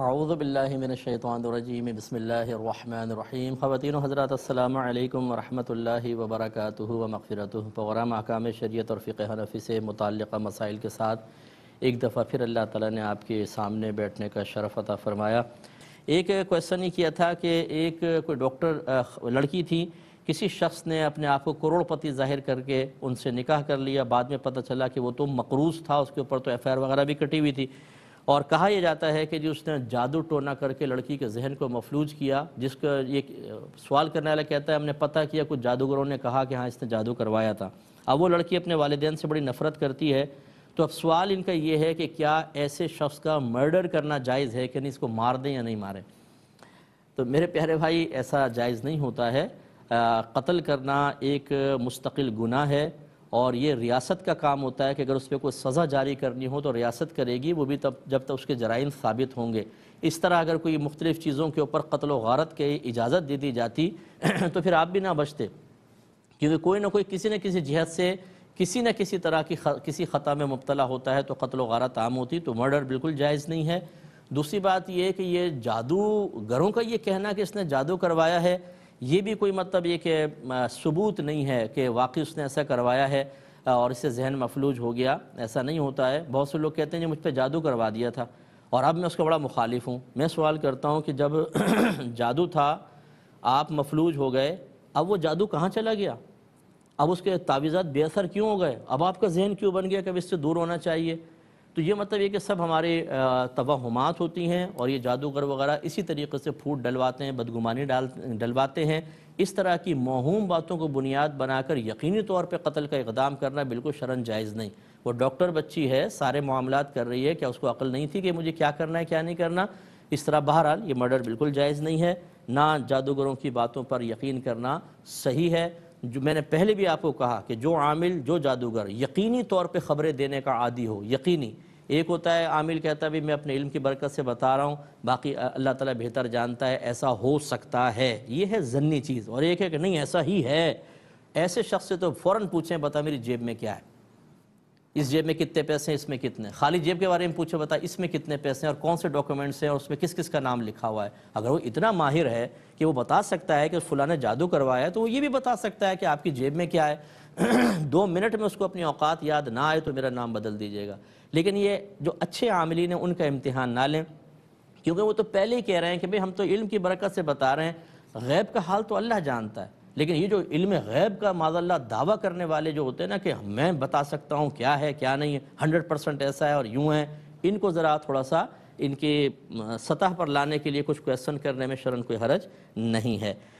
اعوذ باللہ من الشیطان الرجیم، بسم اللہ الرحمن الرحیم. خواتین و حضرات، السلام علیکم ورحمۃ اللہ وبرکاتہ و مغفرتہ پروگرام احکام شریعت اور فقہ حنفی سے متعلقہ مسائل کے ساتھ ایک دفعہ پھر اللہ تعالیٰ نے آپ کے سامنے بیٹھنے کا شرف عطا فرمایا. ایک کویسچن ہی کیا تھا کہ ایک کوئی ڈاکٹر لڑکی تھی، کسی شخص نے اپنے آپ کو کروڑ پتی ظاہر کر کے ان سے نکاح کر لیا. بعد میں پتہ چلا کہ وہ تو مقروض تھا، اس کے اوپر تو ایف آئی آر وغیرہ بھی کٹی ہوئی تھی. اور کہا یہ جاتا ہے کہ جی اس نے جادو ٹونا کر کے لڑکی کے ذہن کو مفلوج کیا، جس کا یہ سوال کرنے والا کہتا ہے، ہم نے پتہ کیا، کچھ جادوگروں نے کہا کہ ہاں اس نے جادو کروایا تھا۔ اب وہ لڑکی اپنے والدین سے بڑی نفرت کرتی ہے۔ تو اب سوال ان کا یہ ہے کہ کیا ایسے شخص کا مرڈر کرنا جائز ہے کہ نہیں، اس کو مار دیں یا نہیں ماریں؟ تو میرے پیارے بھائی، ایسا جائز نہیں ہوتا ہے۔ قتل کرنا ایک مستقل گناہ ہے۔ اور یہ ریاست کا کام ہوتا ہے کہ اگر اس پہ کوئی سزا جاری کرنی ہو تو ریاست کرے گی، وہ بھی تب جب تک اس کے جرائم ثابت ہوں گے۔ اس طرح اگر کوئی مختلف چیزوں کے اوپر قتل و غارت کے اجازت دے دی جاتی تو پھر آپ بھی نہ بچتے۔ کیونکہ کوئی نہ کوئی کسی نہ کسی جہت سے کسی نہ کسی طرح کی کسی خطا میں مبتلا ہوتا ہے تو قتل و غارت عام ہوتی، تو مرڈر بالکل جائز نہیں ہے۔ دوسری بات یہ کہ یہ جادوگروں کا یہ کہنا کہ اس نے جادو کروایا ہے یہ بھی کوئی مطلب یہ کہ ثبوت نہیں ہے کہ واقعی اس نے ایسا کروایا ہے اور اس سے ذہن مفلوج ہو گیا، ایسا نہیں ہوتا ہے۔ بہت سے لوگ کہتے ہیں کہ مجھ پہ جادو کروا دیا تھا۔ اور اب میں اس کا بڑا مخالف ہوں۔ میں سوال کرتا ہوں کہ جب جادو تھا، آپ مفلوج ہو گئے، اب وہ جادو کہاں چلا گیا؟ اب اس کے تعویذات بے اثر کیوں ہو گئے؟ اب آپ کا ذہن کیوں بن گیا کہ اب اس سے دور ہونا چاہیے؟ تو یہ مطلب یہ کہ سب ہمارے توہمات ہوتی ہیں اور یہ جادوگر وغیرہ اسی طریقے سے پھوٹ ڈلواتے ہیں، بدگمانی ڈال، ڈلواتے ہیں۔ اس طرح کی موہوم باتوں کو بنیاد بنا کر یقینی طور پہ قتل کا اقدام کرنا بالکل شرن جائز نہیں۔ وہ ڈاکٹر بچی ہے، سارے معاملات کر رہی ہے، کیا اس کو عقل نہیں تھی کہ مجھے کیا کرنا ہے، کیا نہیں کرنا؟ اس طرح بہرحال یہ مرڈر بالکل جائز نہیں ہے۔ نہ جادوگروں کی باتوں پر یقین کرنا صحیح ہے۔ جو میں نے پہلے بھی آپ کو کہا کہ جو عامل، جو جادوگر یقینی طور پہ خبریں دینے کا عادی ہو، یقینی ایک ہوتا ہے، عامل کہتا ہے، بھی میں اپنے علم کی برکت سے بتا رہا ہوں، باقی اللہ تعالیٰ بہتر جانتا ہے، ایسا ہو سکتا ہے۔ یہ ہے ضنی چیز، اور ایک ہے کہ نہیں، ایسا ہی ہے۔ ایسے شخص سے تو فوراً پوچھیں، بتا میری جیب میں کیا ہے۔ اس جیب میں کتنے پیسے ہیں، اس میں کتنے خالی جیب کے بارے میں پوچھے بتا اس میں کتنے پیسے ہیں اور کون سے ڈاکومنٹس ہیں اور اس میں کس کس کا نام لکھا ہوا ہے؟ اگر وہ اتنا ماہر ہے کہ وہ بتا سکتا ہے کہ فلاں نے جادو کروایا ہے، تو وہ یہ بھی بتا سکتا ہے کہ آپ کی جیب میں کیا ہے۔ دو منٹ میں اس کو اپنی اوقات یاد نہ آئے تو میرا نام بدل دیجیے گا۔ لیکن یہ جو اچھے عاملین ہیں، ان کا امتحان نہ لیں۔ کیونکہ وہ تو پہلے ہی کہہ رہے ہیں کہ بھئی ہم تو علم کی برکت سے بتا رہے ہیں۔ غیب کا حال تو اللہ جانتا ہے۔ لیکن یہ جو علم غیب کا معذ اللہ دعویٰ کرنے والے جو ہوتے ہیں نا کہ میں بتا سکتا ہوں کیا ہے، کیا نہیں ہے ہنڈریڈ پرسنٹ ایسا ہے اور یوں ہے ان کو ذرا تھوڑا سا ان کے سطح پر لانے کے لیے کچھ کویسچن کرنے میں شرن کوئی حرج نہیں ہے۔